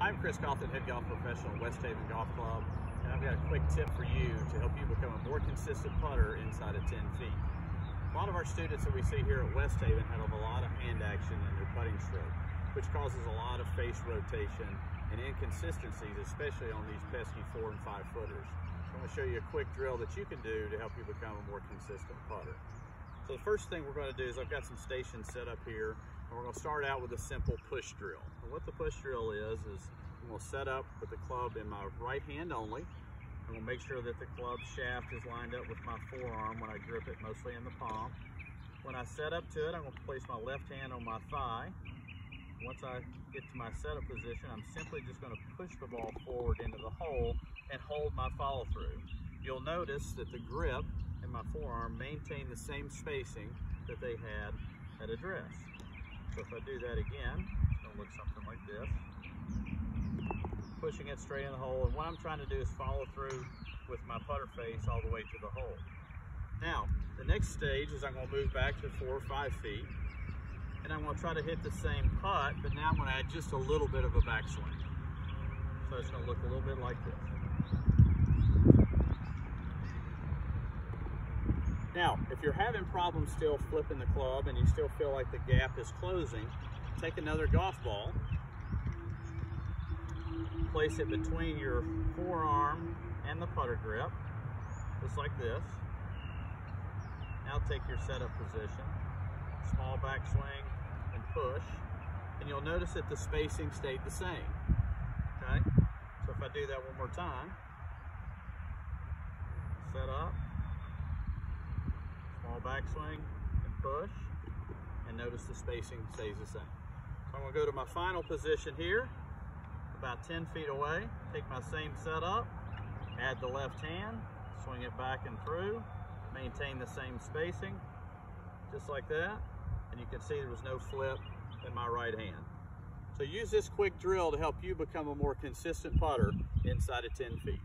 I'm Chris Cauthen, head golf professional at Westhaven Golf Club, and I've got a quick tip for you to help you become a more consistent putter inside of 10 feet. A lot of our students that we see here at Westhaven have a lot of hand action in their putting stroke, which causes a lot of face rotation and inconsistencies, especially on these pesky four and five footers. I'm going to show you a quick drill that you can do to help you become a more consistent putter. So the first thing we're going to do is I've got some stations set up here and we're going to start out with a simple push drill. And what the push drill is, is I'm going to set up with the club in my right hand only. I'm going to make sure that the club shaft is lined up with my forearm when I grip it mostly in the palm. When I set up to it, I'm going to place my left hand on my thigh. Once I get to my setup position, I'm simply just going to push the ball forward into the hole and hold my follow through. You'll notice that the grip and my forearm maintain the same spacing that they had at address. So if I do that again, it's gonna look something like this. Pushing it straight in the hole, and what I'm trying to do is follow through with my putter face all the way to the hole. Now, the next stage is I'm gonna move back to four or five feet, and I'm gonna try to hit the same putt, but now I'm gonna add just a little bit of a backswing. So it's gonna look a little bit like this. Now, if you're having problems still flipping the club and you still feel like the gap is closing, take another golf ball, place it between your forearm and the putter grip, just like this. Now take your setup position, small backswing and push, and you'll notice that the spacing stayed the same, okay? So if I do that one more time, set up, backswing and push, and notice the spacing stays the same. So I'm gonna go to my final position here, about 10 feet away, take my same setup, add the left hand, swing it back and through, maintain the same spacing, just like that, and you can see there was no flip in my right hand. So use this quick drill to help you become a more consistent putter inside of 10 feet.